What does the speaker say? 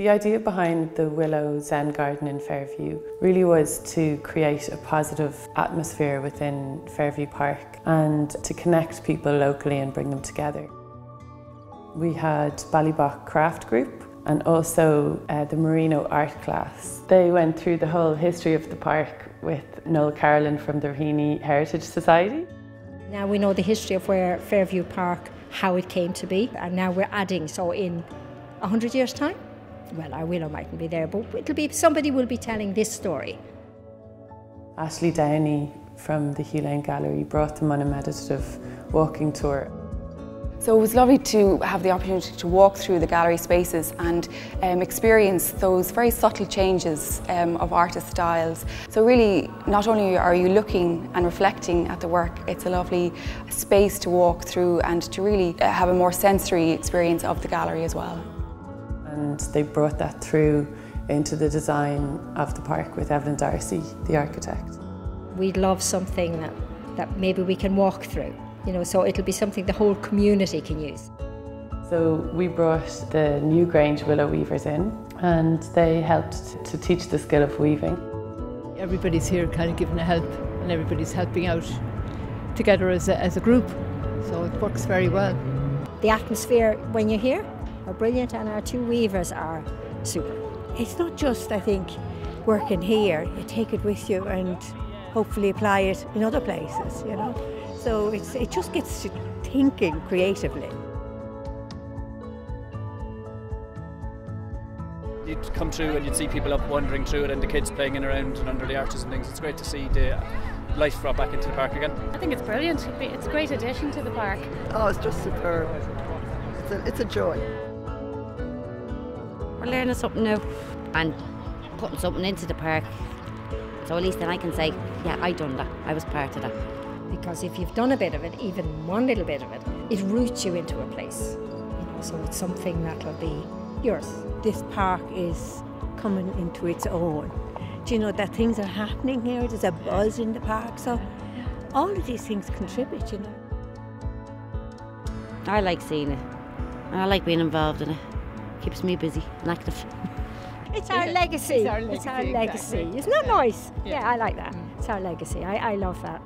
The idea behind the Willow Zen Garden in Fairview really was to create a positive atmosphere within Fairview Park and to connect people locally and bring them together. We had Ballybough Craft Group and also uh, the Marino art class. They went through the whole history of the park with Noel Carolyn from the Raheny Heritage Society. Now we know the history of where Fairview Park, how it came to be, and now we're adding, so in 100 years' time, well, our willow mightn't be there, but it'll be somebody will be telling this story. Ashley Downey from the Hugh Lane Gallery brought them on a meditative walking tour. So it was lovely to have the opportunity to walk through the gallery spaces and um, experience those very subtle changes um, of artist styles. So really, not only are you looking and reflecting at the work, it's a lovely space to walk through and to really uh, have a more sensory experience of the gallery as well. And they brought that through into the design of the park with Evelyn D'Arcy, the architect. We'd love something that, that maybe we can walk through you know, so it'll be something the whole community can use. So we brought the Newgrange willow weavers in and they helped to teach the skill of weaving. Everybody's here kind of giving a help and everybody's helping out together as a, as a group, so it works very well. The atmosphere when you're here are brilliant and our two weavers are super. It's not just, I think, working here, you take it with you and hopefully apply it in other places, you know. So it's, it just gets you thinking creatively. You'd come through and you'd see people up wandering through it and the kids playing in around and under the arches and things. It's great to see the life brought back into the park again. I think it's brilliant. It's a great addition to the park. Oh, it's just superb. It's a, it's a joy. We're learning something new and putting something into the park. So at least then I can say, yeah, I done that. I was part of that because if you've done a bit of it, even one little bit of it, it roots you into a place. You know, so it's something that'll be yours. This park is coming into its own. Do you know that things are happening here? There's a buzz in the park, so all of these things contribute, you know. I like seeing it. I like being involved in it. Keeps me busy and active. It's our legacy. It's our legacy. It's our legacy. Exactly. Isn't that nice? Yeah. yeah, I like that. Mm. It's our legacy. I, I love that.